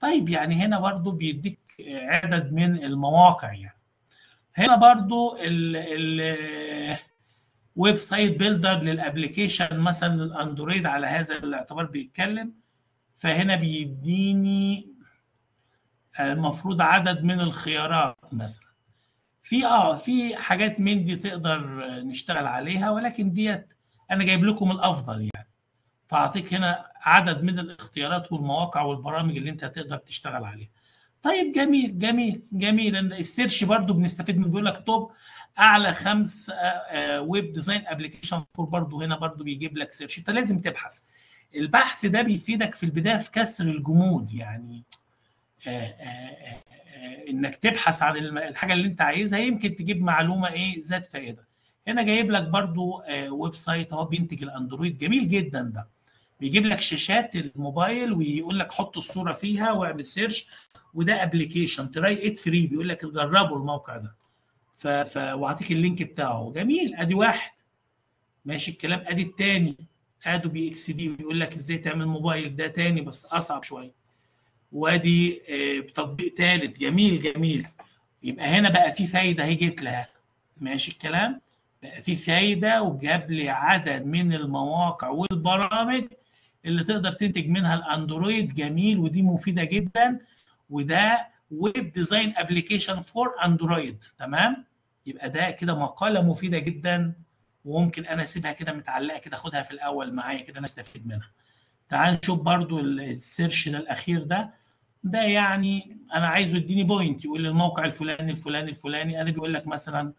طيب يعني هنا برضو بيديك عدد من المواقع يعني. هنا برضو ال website builder لل application مثلا لل Android على هذا الاعتبار بيتكلم. فهنا بيديني المفروض عدد من الخيارات مثلا. في آه في حاجات من دي تقدر نشتغل عليها ولكن ديت أنا جايب لكم الأفضل يعني. فاعطيك هنا عدد من الاختيارات والمواقع والبرامج اللي انت هتقدر تشتغل عليها. طيب جميل جميل جميل. ال search برضو بنستفيد من بيقول لك top أعلى خمس web design application برضو هنا برضو بيجيب لك search. أنت لازم تبحث. البحث ده بيفيدك في البداية في كسر الجمود يعني آآ إنك تبحث عن الحاجة اللي أنت عايزها. يمكن تجيب معلومة إيه؟ ذات فائدة. هنا جايب لك برضو website أهو بينتج ال Android. جميل جدا ده. بيجيب لك شاشات الموبايل ويقول لك حط الصورة فيها واعمل search وده application try it free بيقول لك جربوا الموقع ده. ف... ف... واعطيك ال link بتاعه. جميل أدي واحد. ماشي الكلام أدي الثاني Adobe XD بيقول لك إزاي تعمل موبايل ده تاني بس أصعب شوية. وأدي تطبيق ثالث جميل جميل. يبقى هنا بقى في فايدة هي جت لها. ماشي الكلام؟ بقى في فايدة وجاب لي عدد من المواقع والبرامج اللي تقدر تنتج منها ال Android جميل ودي مفيدة جدا وده web design application for Android تمام؟ يبقى ده كده مقالة مفيدة جدا وممكن أنا أسيبها كده متعلقة كده أخدها في الأول معايا كده أنا أستفيد منها. تعال نشوف برضو ال search ده الأخير ده. ده يعني أنا عايزه يديني point يقول لي الموقع الفلاني الفلاني الفلاني. أنا بيقول لك مثلا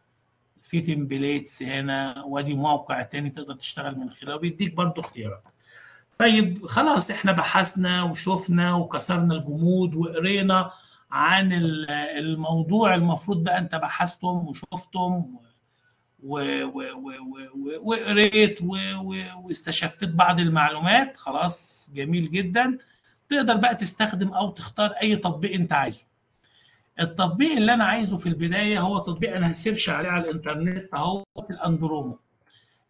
في templates هنا وأدي موقع تاني تقدر تشتغل من خلاله. بيديك برضو اختيارات. طيب خلاص إحنا بحثنا وشفنا وكسرنا الجمود وقرينا عن الموضوع المفروض بقى أنت بحثتم وشفتم وقريت واستشفيت بعض المعلومات خلاص جميل جدا. تقدر بقى تستخدم أو تختار أي تطبيق أنت عايزه. التطبيق اللي أنا عايزه في البداية هو تطبيق أنا ه search عليه على الإنترنت أهو ال Andromo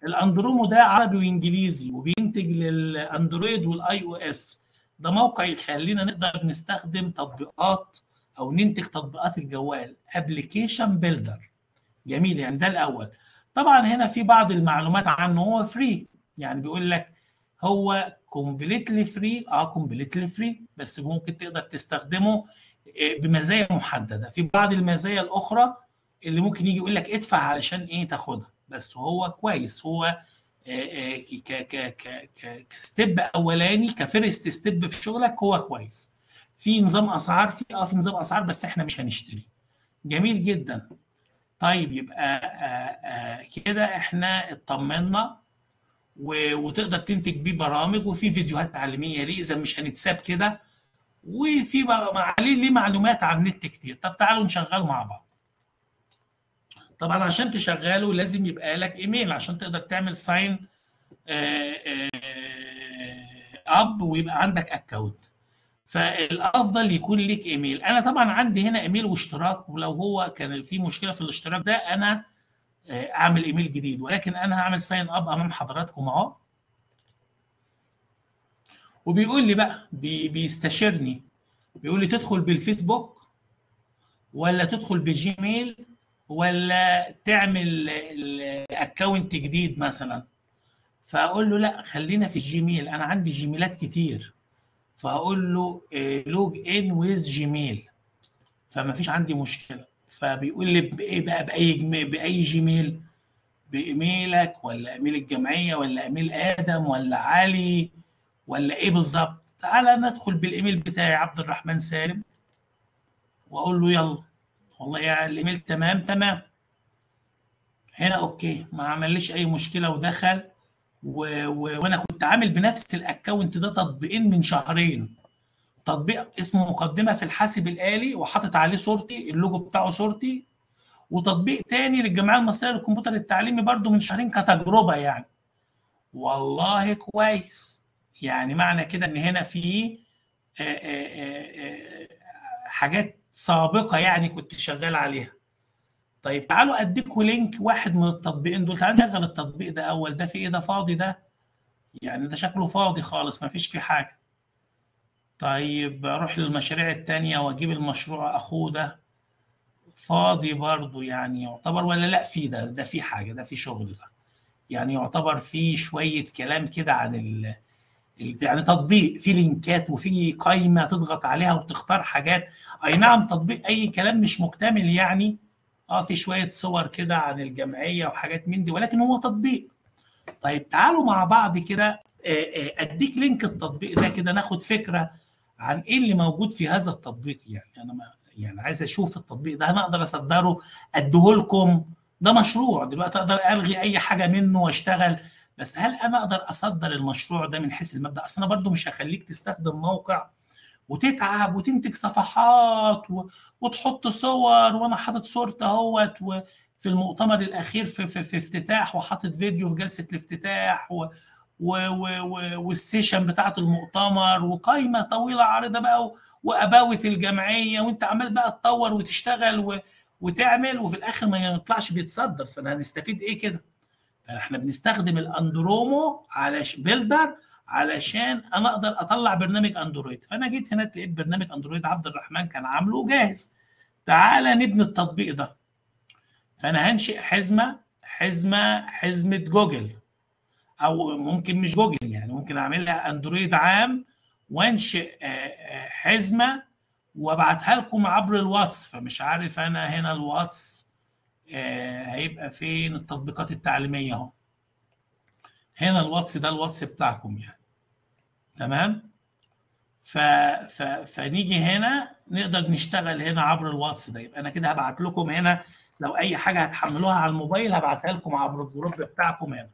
ال Andromo ده عربي وإنجليزي وبينتج لل Android وال iOS. ده موقع يخلينا نقدر نستخدم تطبيقات أو ننتج تطبيقات الجوال. application builder جميل يعني ده الأول. طبعا هنا في بعض المعلومات عنه هو free يعني بيقول لك هو completely free آه completely free بس ممكن تقدر تستخدمه بمزايا محددة. في بعض المزايا الأخرى اللي ممكن يجي يقول لك ادفع علشان إيه تاخدها. بس هو كويس. هو ك ك ك ك step أولاني ك first step في شغلك هو كويس. في نظام أسعار في آه في نظام أسعار بس إحنا مش هنشتري. جميل جدا. طيب يبقى آآ كده إحنا اطمنا وتقدر تنتج بيه برامج وفي فيديوهات تعليمية ليه إذا مش هنتساب كده. وفي عليه ليه معلومات عن النت كتير. طب تعالوا نشغله مع بعض. طبعا عشان تشغله لازم يبقى لك إيميل عشان تقدر تعمل sign up ويبقى عندك account فالأفضل يكون ليك إيميل. أنا طبعا عندي هنا إيميل واشتراك ولو هو كان في مشكلة في الاشتراك ده أنا أعمل إيميل جديد. ولكن أنا هعمل sign up أمام حضراتكم أهو. وبيقول لي بقى بي بيستشيرني. بيقول لي تدخل بالفيسبوك ولا تدخل بجيميل؟ ولا تعمل account جديد مثلا. فأقول له لا خلينا في الجيميل. أنا عندي جيميلات كتير. فهقول له log in with Gmail فما فيش عندي مشكلة. فبيقول لي بإيه بقى؟ بأي بأي جيميل؟ بإيميلك ولا إيميل الجمعية ولا إيميل آدم ولا علي ولا إيه بالظبط؟ تعالى ندخل بالإيميل بتاعي عبد الرحمن سالم وأقول له يلا. والله يعني الإيميل تمام تمام. هنا okay ما عمليش أي مشكلة ودخل و... و... وأنا كنت عامل بنفس ال account ده تطبيقين من شهرين. تطبيق اسمه مقدمة في الحاسب الآلي وحاطط عليه صورتي اللوجو بتاعه صورتي. وتطبيق تاني للجمعية المصرية للكمبيوتر التعليمي برضو من شهرين كتجربة يعني. والله كويس. يعني معنى كده إن هنا في حاجات سابقة يعني كنت شغال عليها. طيب تعالوا اديكم link واحد من التطبيقين دول. تعالوا نشغل التطبيق ده أول. ده في إيه؟ ده فاضي ده؟ يعني ده شكله فاضي خالص ما فيش فيه حاجة. طيب أروح للمشاريع التانية وأجيب المشروع أخوه ده. فاضي برضو يعني يعتبر ولا لأ في ده ده في حاجة ده في شغل ده. يعني يعتبر في شوية كلام كده عن ال يعني تطبيق في لينكات وفي قائمة تضغط عليها وتختار حاجات. أي نعم تطبيق أي كلام مش مكتمل يعني. آه في شوية صور كده عن الجمعية وحاجات من دي ولكن هو تطبيق. طيب تعالوا مع بعض كده. أديك لينك التطبيق ده كده ناخد فكرة عن إيه اللي موجود في هذا التطبيق يعني. أنا ما يعني عايز أشوف التطبيق ده أنا أقدر أصدره؟ اديه لكم ده مشروع دلوقتي أقدر ألغي أي حاجة منه وأشتغل. بس هل أنا أقدر أصدر المشروع ده من حيث المبدأ أصل أنا برضو مش هخليك تستخدم موقع وتتعب وتنتج صفحات و... وتحط صور وأنا حاطط صورتي أهوت في المؤتمر الأخير في, في, في افتتاح وحاطط فيديو في جلسة الافتتاح و... و... و... وال session بتاعة المؤتمر وقائمه طويلة عريضة بقى و... و about الجمعية وأنت عمال بقى تطور وتشتغل و... وتعمل وفي الآخر ما يطلعش بيتصدر فأنا هنستفيد إيه كده؟ فاحنا بنستخدم الأندرومو على builder علشان أنا أقدر أطلع برنامج أندرويد. فأنا جيت هنا لقيت برنامج أندرويد عبد الرحمن كان عامله جاهز. تعالى نبني التطبيق ده. فأنا هنشئ حزمة حزمة حزمة جوجل. أو ممكن مش جوجل يعني ممكن أعملها أندرويد عام وأنشئ حزمة وأبعتها لكم عبر الواتس. فمش عارف أنا هنا الواتس هيبقى فين؟ التطبيقات التعليمية اهو. هنا الواتس ده الواتس بتاعكم يعني. تمام؟ ف... ف... فنيجي هنا نقدر نشتغل هنا عبر الواتس ده. يبقى أنا كده هبعت لكم هنا لو أي حاجة هتحملوها على الموبايل هبعتها لكم عبر ال group بتاعكم هنا.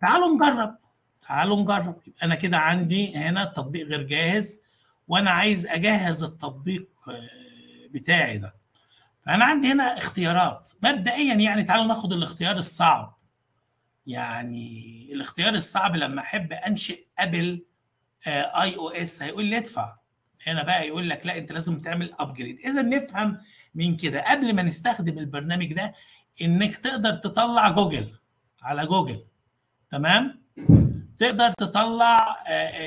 تعالوا نجرب. تعالوا نجرب. يبقى أنا كده عندي هنا التطبيق غير جاهز وأنا عايز أجهز التطبيق بتاعي ده. فأنا عندي هنا اختيارات. مبدئيا يعني تعالوا ناخد الاختيار الصعب. يعني الاختيار الصعب لما أحب أنشئ أبل iOS هيقول لي ادفع. هنا بقى يقول لك لا أنت لازم تعمل upgrade اذا نفهم من كده. قبل ما نستخدم البرنامج ده إنك تقدر تطلع جوجل على جوجل. تمام؟ تقدر تطلع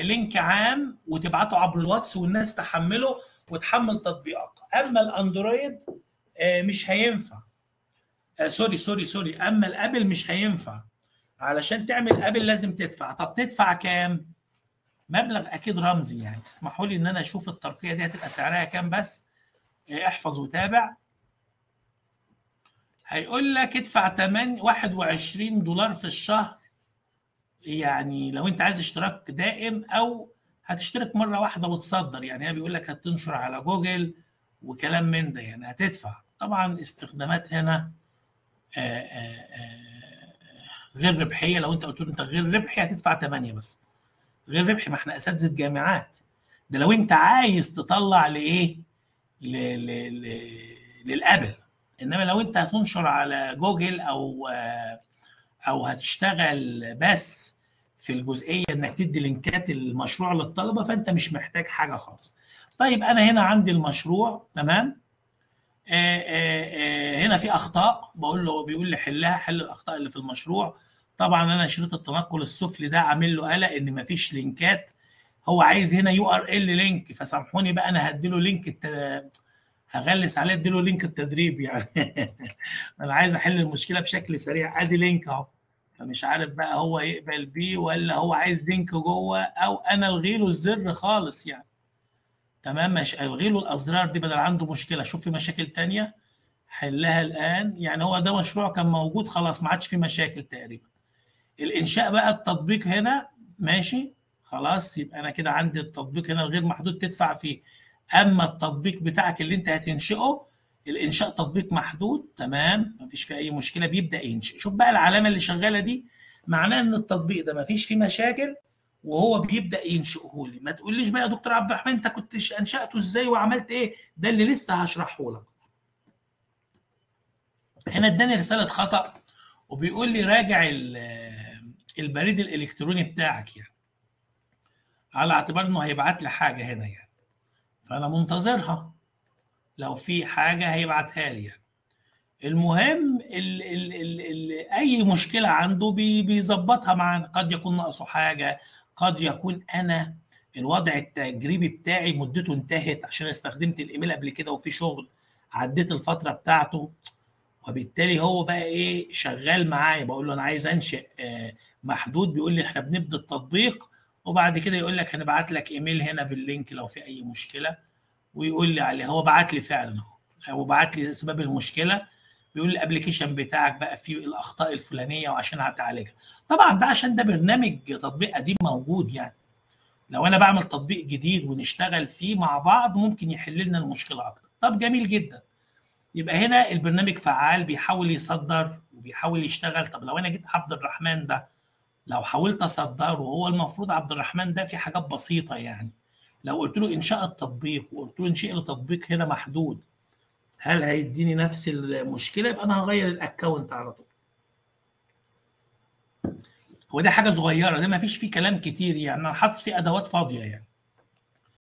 link عام وتبعته عبر الواتس والناس تحمله وتحمل تطبيقك. أما الأندرويد مش هينفع. sorry sorry sorry. أما الأبل مش هينفع. علشان تعمل أبل لازم تدفع. طب تدفع كام؟ مبلغ أكيد رمزي يعني. اسمحوا لي إن أنا أشوف الترقية دي هتبقى سعرها كام بس. احفظ وتابع. هيقول لك ادفع 8 21 دولار في الشهر. يعني لو أنت عايز اشتراك دائم أو هتشترك مرة واحدة وتصدر. يعني هي بيقول لك هتنشر على جوجل وكلام من ده. يعني هتدفع. طبعا استخدامات هنا آآ آآ غير ربحية. لو أنت قلت له أنت غير ربحي هتدفع 8 بس. غير ربحي ما إحنا أساتذة جامعات. ده لو أنت عايز تطلع لإيه؟ للأبل. إنما لو أنت هتنشر على جوجل أو أو هتشتغل بس في الجزئية إنك تدي لينكات المشروع للطلبة فأنت مش محتاج حاجة خالص. طيب أنا هنا عندي المشروع تمام؟ هنا في أخطاء بقول له بيقول لي حلها حل الأخطاء اللي في المشروع. طبعا أنا شريط التنقل السفلي ده عامل له قلق إن مفيش لينكات. هو عايز هنا URL link فسامحوني بقى أنا هديله link الت... هغلس عليه اديله link التدريب يعني. أنا عايز أحل المشكلة بشكل سريع. أدي link أهو. فمش عارف بقى هو يقبل بيه ولا هو عايز link جوه أو أنا ألغي له الزر خالص يعني. تمام مش الغي له الأزرار دي بدل عنده مشكلة. شوف في مشاكل تانية حلها الآن. يعني هو ده مشروع كان موجود خلاص ما عادش فيه مشاكل تقريبا. الإنشاء بقى التطبيق هنا ماشي خلاص يبقى أنا كده عندي التطبيق هنا الغير محدود تدفع فيه. أما التطبيق بتاعك اللي أنت هتنشئه الإنشاء تطبيق محدود تمام مفيش فيه أي مشكلة بيبدأ ينشئ. شوف بقى العلامة اللي شغالة دي معناه إن التطبيق ده مفيش فيه مشاكل وهو بيبدأ ينشئه لي. ما تقوليش بقى يا دكتور عبد الرحمن انت كنت أنشأته إزاي وعملت إيه؟ ده اللي لسه هشرحه لك. هنا إداني رسالة خطأ وبيقول لي راجع البريد الإلكتروني بتاعك يعني. على اعتبار إنه هيبعت لي حاجة هنا يعني. فأنا منتظرها. لو في حاجة هيبعتها لي يعني. المهم ال ال ال ال أي مشكلة عنده بي بيظبطها معانا. قد يكون ناقصه حاجة قد يكون أنا الوضع التجريبي بتاعي مدته انتهت عشان استخدمت الإيميل قبل كده وفي شغل عديت الفترة بتاعته وبالتالي هو بقى إيه شغال معايا بقول له أنا عايز أنشئ محدود بيقول لي إحنا بنبدأ التطبيق وبعد كده يقول لك هنبعت لك إيميل هنا بال link لو في أي مشكلة ويقول لي عليه هو بعت لي فعلا هو بعت لي أسباب المشكلة بيقول ال application بتاعك بقى فيه الأخطاء الفلانية وعشان هتعالجها. طبعا ده عشان ده برنامج تطبيق قديم موجود يعني. لو أنا بعمل تطبيق جديد ونشتغل فيه مع بعض ممكن يحل لنا المشكلة أكتر. طب جميل جدا. يبقى هنا البرنامج فعال بيحاول يصدر وبيحاول يشتغل. طب لو أنا جيت عبد الرحمن ده لو حاولت أصدره وهو المفروض عبد الرحمن ده في حاجات بسيطة يعني. لو قلت له إنشاء التطبيق وقلت له انشئ لي تطبيق هنا محدود هل هيديني نفس المشكلة؟ يبقى أنا هغير الأكونت على طول. هو ده حاجة صغيرة ده ما فيش فيه كلام كتير يعني أنا حاطط فيه أدوات فاضية يعني.